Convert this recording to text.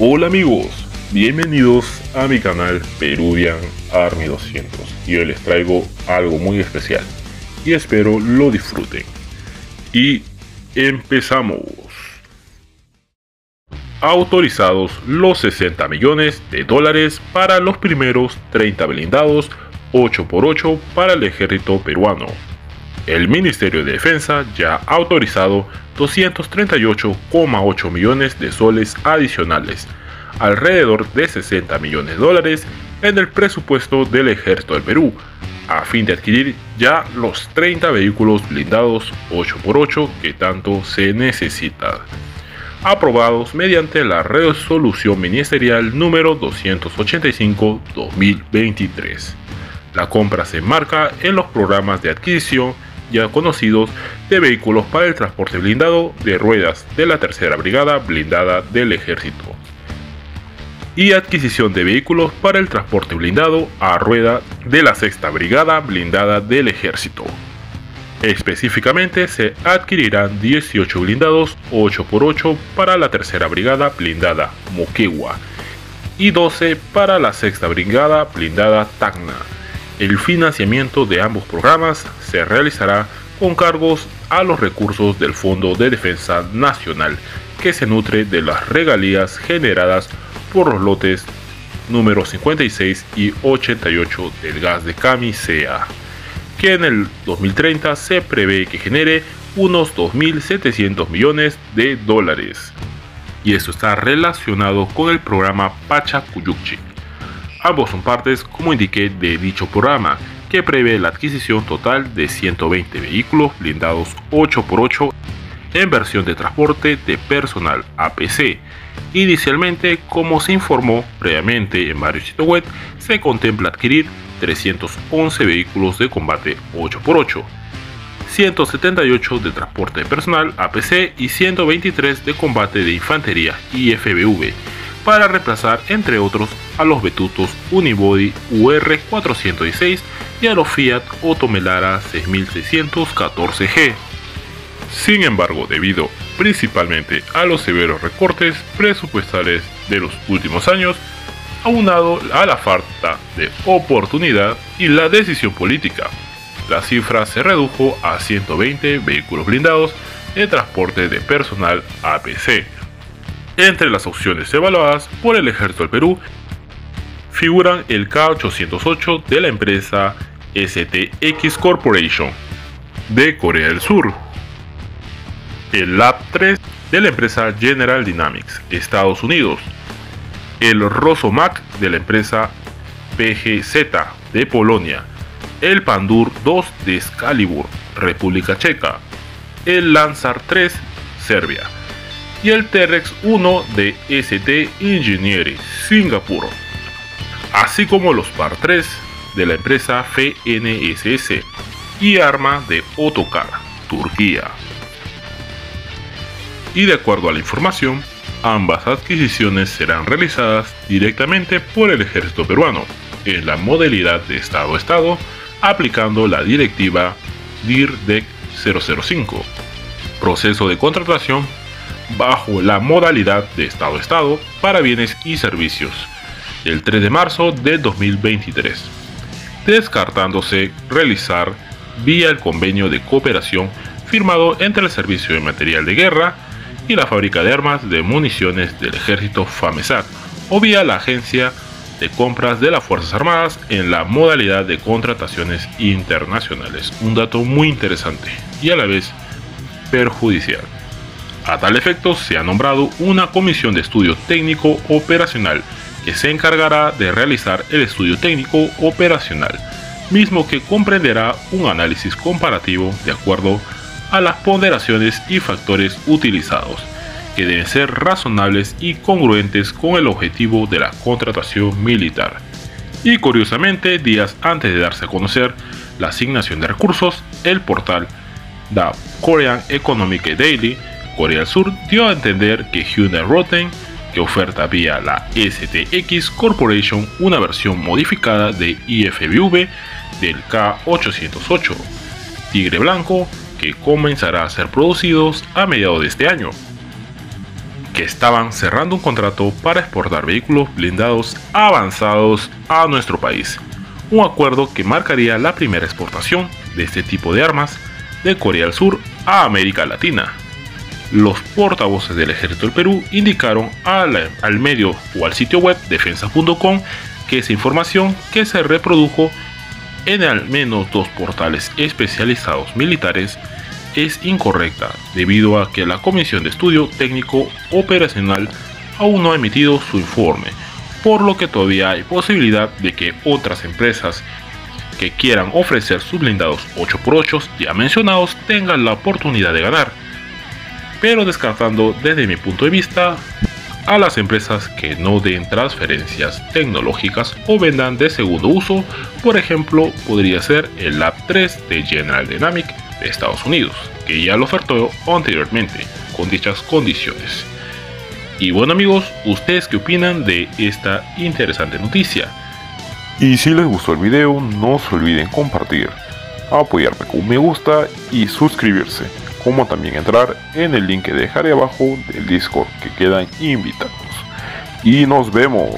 Hola amigos, bienvenidos a mi canal Peruvian Army 200 y hoy les traigo algo muy especial y espero lo disfruten. Y empezamos. Autorizados los 60 millones de dólares para los primeros 30 blindados 8x8 para el ejército peruano. El Ministerio de Defensa ya ha autorizado 238,8 millones de soles adicionales, alrededor de 60 millones de dólares en el presupuesto del Ejército del Perú, a fin de adquirir ya los 30 vehículos blindados 8x8 que tanto se necesita, aprobados mediante la resolución ministerial número 285-2023. La compra se enmarca en los programas de adquisición ya conocidos de vehículos para el transporte blindado de ruedas de la Tercera Brigada Blindada del Ejército y adquisición de vehículos para el transporte blindado a rueda de la Sexta Brigada Blindada del Ejército. Específicamente se adquirirán 18 blindados 8x8 para la Tercera Brigada Blindada Moquegua y 12 para la Sexta Brigada Blindada Tacna el financiamiento de ambos programas se realizará con cargos a los recursos del Fondo de Defensa Nacional, que se nutre de las regalías generadas por los lotes número 56 y 88 del gas de camisea, que en el 2030 se prevé que genere unos 2.700 millones de dólares. Y esto está relacionado con el programa Pachacuyuchi Ambos son partes, como indiqué, de dicho programa, que prevé la adquisición total de 120 vehículos blindados 8x8 en versión de transporte de personal APC. Inicialmente, como se informó previamente en varios sitios web, se contempla adquirir 311 vehículos de combate 8x8, 178 de transporte de personal APC y 123 de combate de infantería IFBV para reemplazar, entre otros, a los Betutos Unibody UR416 y a los Fiat Otomelara 6614G. Sin embargo, debido principalmente a los severos recortes presupuestales de los últimos años, aunado a la falta de oportunidad y la decisión política, la cifra se redujo a 120 vehículos blindados de transporte de personal APC. Entre las opciones evaluadas por el Ejército del Perú figuran el K808 de la empresa STX Corporation de Corea del Sur, el Lab 3 de la empresa General Dynamics Estados Unidos, el Rosomac de la empresa PGZ de Polonia, el Pandur 2 de Excalibur República Checa, el Lanzar 3 Serbia, y el T-Rex 1 de ST Engineering Singapur, así como los Par 3 de la empresa FNSS y Arma de Otokar, Turquía. Y de acuerdo a la información, ambas adquisiciones serán realizadas directamente por el ejército peruano, en la modalidad de Estado a Estado, aplicando la directiva DIRDEC 005, proceso de contratación bajo la modalidad de Estado a Estado para bienes y servicios, el 3 de marzo de 2023, descartándose realizar vía el convenio de cooperación firmado entre el Servicio de Material de Guerra y la fábrica de armas de municiones del ejército FAMESAC o vía la agencia de compras de las Fuerzas Armadas en la modalidad de contrataciones internacionales. Un dato muy interesante y a la vez perjudicial. A tal efecto, se ha nombrado una comisión de estudio técnico operacional que se encargará de realizar el estudio técnico operacional, mismo que comprenderá un análisis comparativo de acuerdo a las ponderaciones y factores utilizados, que deben ser razonables y congruentes con el objetivo de la contratación militar. Y curiosamente, días antes de darse a conocer la asignación de recursos, el portal The Korean Economic Daily Corea del Sur dio a entender que Hyundai Rotem, que oferta vía la STX Corporation una versión modificada de IFBV del K808 Tigre Blanco que comenzará a ser producidos a mediados de este año. que estaban cerrando un contrato para exportar vehículos blindados avanzados a nuestro país. Un acuerdo que marcaría la primera exportación de este tipo de armas de Corea del Sur a América Latina. Los portavoces del ejército del Perú indicaron al, medio o al sitio web defensa.com que esa información que se reprodujo en al menos dos portales especializados militares es incorrecta debido a que la Comisión de Estudio Técnico Operacional aún no ha emitido su informe, por lo que todavía hay posibilidad de que otras empresas que quieran ofrecer sus blindados 8x8 ya mencionados tengan la oportunidad de ganar, pero descartando desde mi punto de vista a las empresas que no den transferencias tecnológicas o vendan de segundo uso, por ejemplo podría ser el Lab 3 de General Dynamic de Estados Unidos, que ya lo ofertó anteriormente con dichas condiciones. Y bueno amigos, ¿ustedes qué opinan de esta interesante noticia? Y si les gustó el video, no se olviden compartir, apoyarme con un me gusta y suscribirse, como también entrar en el link que dejaré abajo del Discord que quedan invitados. Y nos vemos.